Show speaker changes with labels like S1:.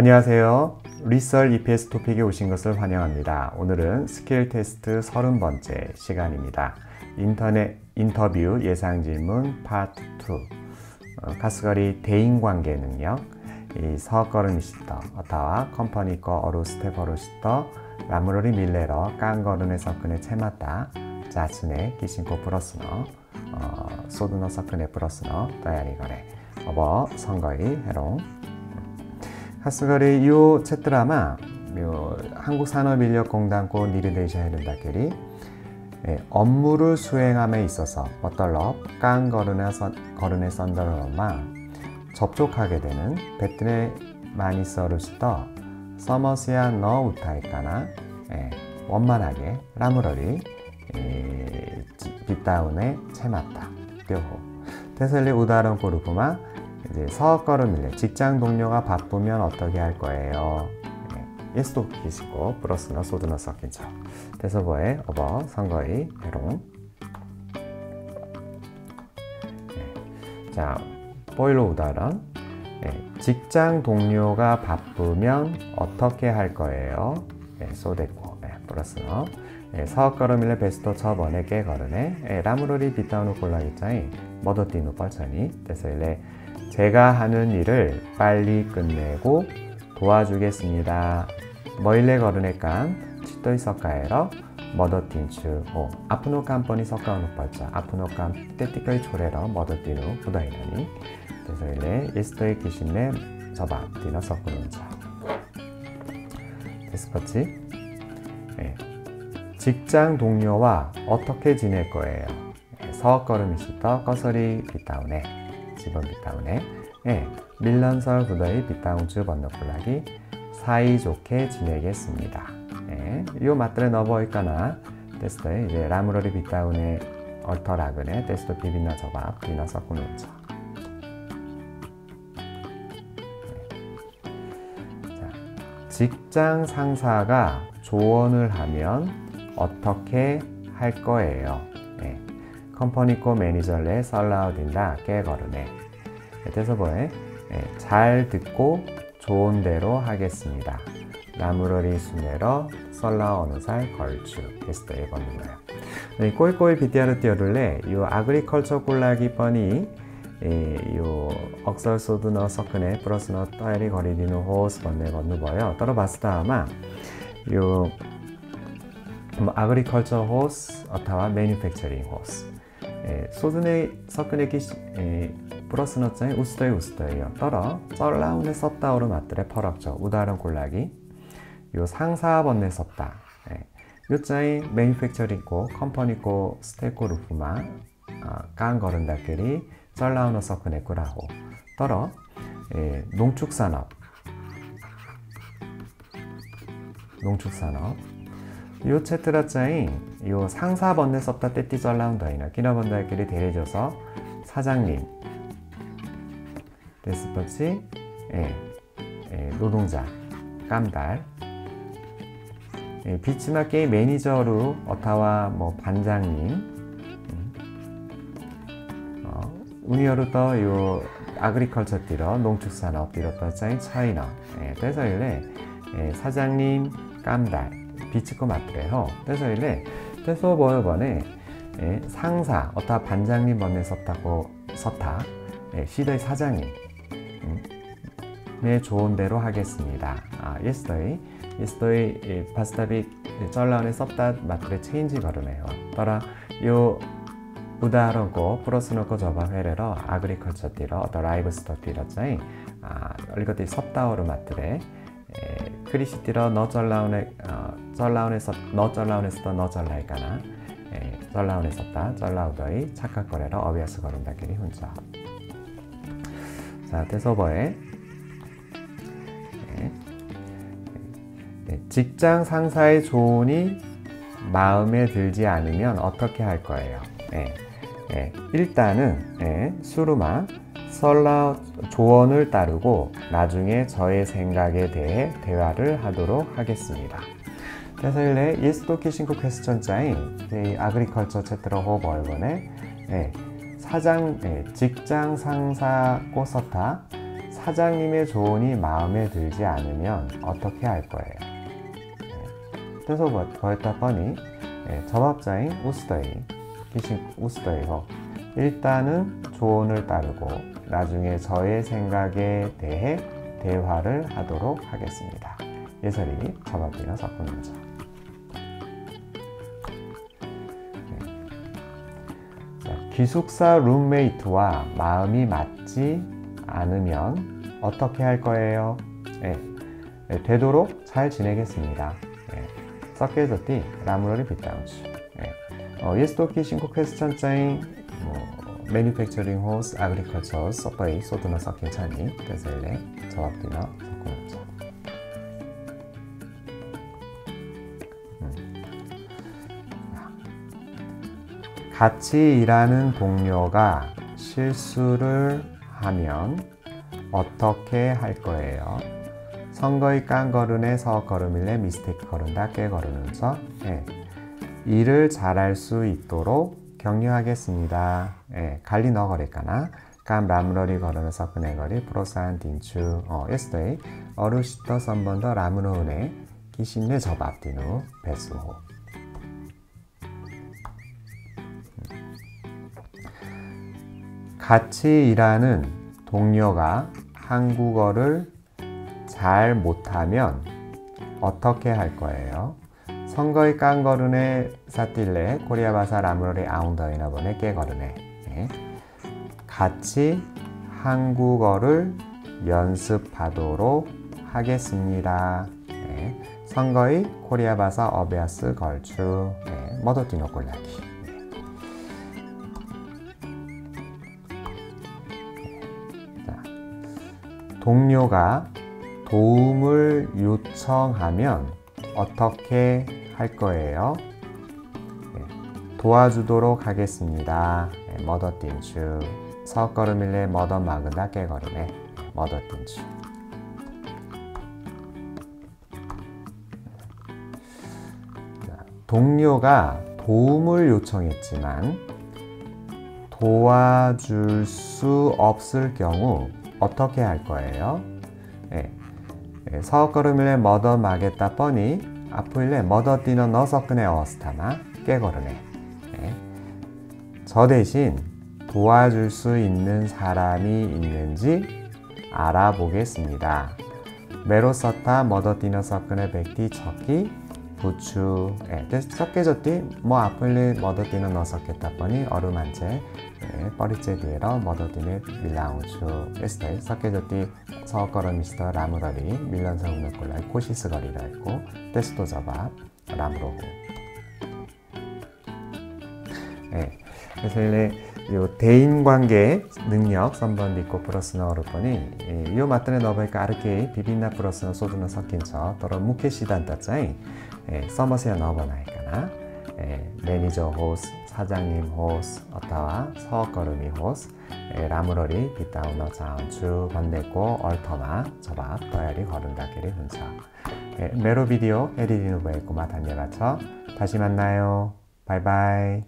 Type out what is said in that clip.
S1: 안녕하세요. 리썰 EPS 토픽에 오신 것을 환영합니다. 오늘은 스킬 테스트 30번째 시간입니다. 인터넷 인터뷰 예상 질문 파트 2 어, 카스거리 대인관계 능력 이 서거르미시터 어타와 컴퍼니거 어루스테 버루시터 라무로리 밀레러 깡거르네 서근에 채맞다 자츠네 기신코 플러스너 어, 소드너 서근에 플러스너 따야리 거래 어버 선거이 해롱 카스거리 요 채트라마 요 한국산업인력공단고 니르데이샤 헤른다케리. 예, 업무를 수행함에 있어서 어떨럽 깡 거르네 썬더러마 접촉하게 되는 베트네 써르시더 서머스야 너 우타이까나 예, 원만하게 라무러리 예, 빗다운에 채맞다. 뼈호. 테슬리 우다른 고르프마 이제 서거름일래 직장 동료가 바쁘면 어떻게 할 거예요? 예스도 기시고 플러스나 소드나 섞인 척 대서보에 어버 선거의 해롱 네. 자 보일러 우다런 네. 직장 동료가 바쁘면 어떻게 할 거예요? 네. 소데고 네. 플러스너 네. 서거름일래 베스트 처번에 깨거르네 네. 라무로리 비타우누 골라기짜이 머더띠누 뻘천이 대서일래 제가 하는 일을 빨리 끝내고 도와주겠습니다. 머일레 거르네깐 치토이 석가에러 머더틴추. 오 아프노 깜뻔이 석가오노 빨자 아프노 깜 떼띠까이 초레러 머더띠누 부다이라니. 그래서 일레 예스토이 기신네 저바 디너 석구는자 데스퍼치? 네. 직장 동료와 어떻게 지낼 거예요? 서걸음이시터 꺼서리 비타운에 집은 비타운에 예, 밀런설 부더의 비타운주 번너콜라기 사이좋게 지내겠습니다. 예, 요 맛들에 넣어보일까나 테스트에 이제 라무러리 비타운의 얼터라그네 테스트 비비나 저밥 비나 섞고놓자 직장 상사가 조언을 하면 어떻게 할 거예요? 예. 컴퍼니코 매니저레 썰라우딘다. 깨거르네 그래서 뭐에 잘 듣고 좋은 대로 하겠습니다. 나무러리 수네러 썰라 어느 살 걸추 거는 거예요. 꼬이꼬이 비티아르 띄어를래? 요 아그리컬처 꼴라기 뻔이 요 억설 소드너 서크네. 플러스너 떠에리 거리디노 호스 번네 건누버요 떨어봤을 아마. 요 아그리컬처 호스 어타와 매니팩처링 호스 소드네 서크네기 플러스 너짱이 우스더이 우스더이요. 떨어 썰라운에 썼다 오르 맞들의 퍼럭죠 우다른 골라기 요 상사 번네 썼다. 요 짜이 매니팩처링고 컴퍼니고 스테코 루프마 깐 거른다끼리 썰라운어 서크네 꾸라호 떨어 농축산업. 농축산업 요 채트라짜인 요 상사 번네 썼다 떼띠 썰라운더이나 기나번다끼리 대해줘서 사장님 데스퍼치 예, 예, 노동자 깜달. 예, 비치마 게임 매니저로 어타와 뭐 반장님 음. 어, 우니어로 떠요 아그리컬처 띠러 농축산업 띠러 떠 짜인 차이나 예, 그래서 일래. 예, 사장님 깜달 비치코 맞더래요. 그래서 일래 그래서 뭐요 번에 예, 상사 어타 반장님 번에 섰다고 섰다. 예, 시더의 사장님. 네, 좋은 대로 하겠습니다. 아, yesterday, yesterday 예, 파스타비 쩔라운에 썼다 마트레 체인지 거르네요. 따라 요 우다로고 플러스 놓고 저바 회레러 아그리컬처 띠러 어떤 라이브 스토 띠러 짜이 아, 얼거디 섭다오르 마트 레 크리시 띠러 너 쩔라운에 어, 쩔라운에 너 쩔라운에 썼다 너 쩔라이까나? 쩔라운에 썼다. 쩔라우더이 착각거래러 어비아스 거른다끼리 혼자. 자, 대서버에. 직장 상사의 조언이 마음에 들지 않으면 어떻게 할 거예요? 예, 예, 일단은 예, 수루마 설라 조언을 따르고 나중에 저의 생각에 대해 대화를 하도록 하겠습니다. 그래서 일레 예스도키 신고 퀘스천 짜인 아그리컬처 채트러 호벌번에 사장 직장 상사 꼬서타 사장님의 조언이 마음에 들지 않으면 어떻게 할 거예요? 그래서 거였다 뻔히 저밥자인 우스더이 기신 우스더이호 일단은 조언을 따르고 나중에 저의 생각에 대해 대화를 하도록 하겠습니다. 예설이 저밥이나 섞는죠. 기숙사 룸메이트와 마음이 맞지 않으면 어떻게 할 거예요? 네. 네, 되도록 잘 지내겠습니다. 네. 섞여졌디 라무러리 빗다운치. 네. 어, 예스토키 신고 퀘스천 짜인 뭐 매니팩처링 호스 아그리컬처 서퍼이 소드나 섞인 차니 그래서 저합디나 섞는 차. 같이 일하는 동료가 실수를 하면 어떻게 할 거예요? 선거의 깡거른에 서거름일래 미스테이크 거른다 깨거르면서 예. 일을 잘할 수 있도록 격려하겠습니다. 예. 갈리 너거리까나 깜 라무러리 거르는 서끈의 거리 프로산 딘추 어 예스데이 어르시터 선번더 라무노은에 기신내 저밥디누 배수호 같이 일하는 동료가 한국어를 잘 못하면 어떻게 할 거예요? 선거의 깡거르네 사틸레 코리아바사 라무로리 아웅더이나 보네 깨거르네 네. 같이 한국어를 연습하도록 하겠습니다. 네. 선거의 코리아바사 어베아스 걸추 네. 머더티노 꼴라기 동료가 도움을 요청하면 어떻게 할 거예요? 네, 도와주도록 하겠습니다. 네, 머더띵추 서걸음일래 머더 마그다 깨걸음에 머더띵추 동료가 도움을 요청했지만 도와줄 수 없을 경우 어떻게 할 거예요? 네. 서걸음일래 머더 마겠다 뻔히 앞을래 머더 뛰너 너서끈에 어스타나 깨거르네 네. 저 대신 도와줄 수 있는 사람이 있는지 알아보겠습니다. 메로 썼다 머더 뛰너 서끈에 백디 척기 부추 예, 섞여졌디 뭐 앞을래 머더 뛰너 너서겠다 뻔히 얼음 한채 뻘리째 뒤에러 머더디네 밀라우추 에스테 섞여졌디 서거런 미스터 라무러리 밀런서 우메콜라이 코시스거리라 했고 테스토 잡아 라무로고 예, 그래서 이제 요 대인관계 능력 선번 리코 플러스 넣어봤더니 요 맞더네 넣어보니까 아르케이 비빈나 플러스는 소주는 섞인 척 또는 무케시단 따짜이 써머세요 넣어보나이까나 매니저 호스 사장님 호스 어타와 서걸음이 호스 라무러리 비타우너 자운추 건네고 얼터마 저바 떠야리 거른다끼리 훈차 메로 비디오 에디디누브의 꼬마 단녀가쳐. 다시 만나요. 바이바이